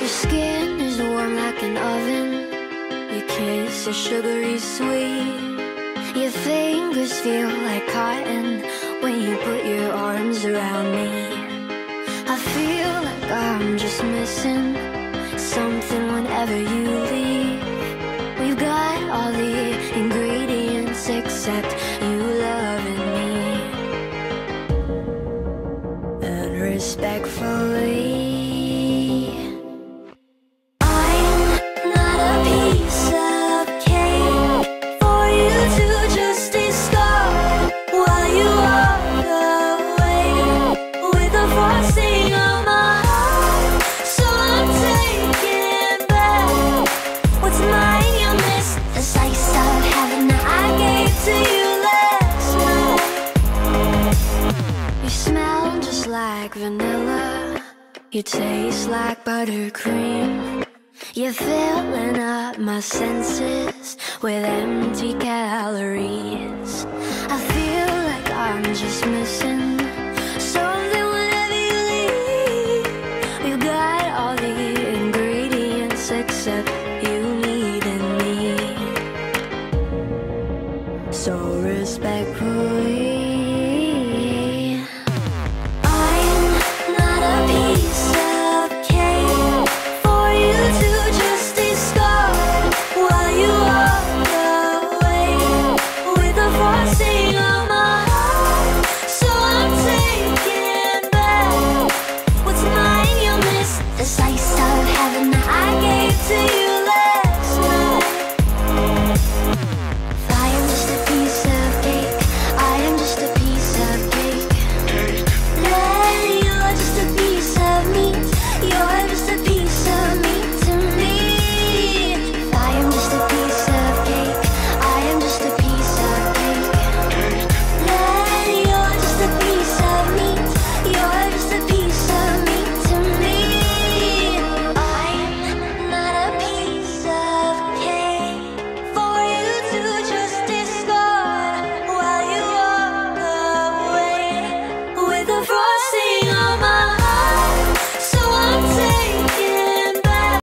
Your skin is warm like an oven. Your kiss is sugary sweet. Your fingers feel like cotton when you put your arms around me. I feel like I'm just missing something whenever you leave. Except you loving me. And respectfully. Like vanilla. You taste like buttercream. You're filling up my senses with empty calories. I feel like I'm just missing something whenever you leave. You've got all the ingredients except you needing me. So respectful. I gave to you?